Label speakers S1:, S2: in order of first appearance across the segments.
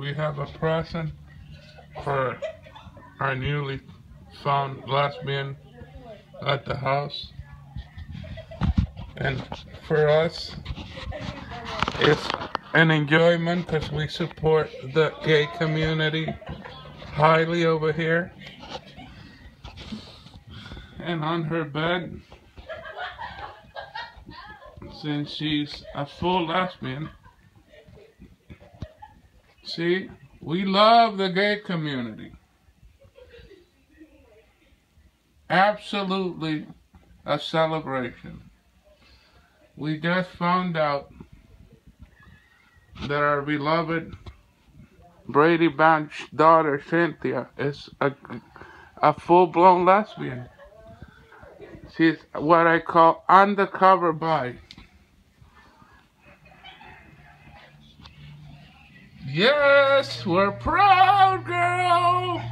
S1: we have a present for our newly found lesbian at the house. And for us, it's an enjoyment because we support the gay community highly over here. And on her bed, since she's a full lesbian, see, we love the gay community. Absolutely a celebration. We just found out that our beloved Brady Bunch daughter Cynthia is a, a full-blown lesbian. She's what I call undercover bi. Yes, we're proud, girl.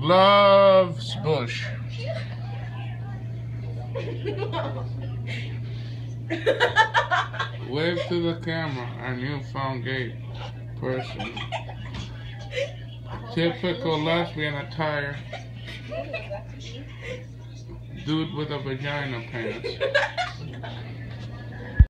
S1: Loves Bush. Wave to the camera, our newfound gay person. Typical lesbian attire. Dude with a vagina pants.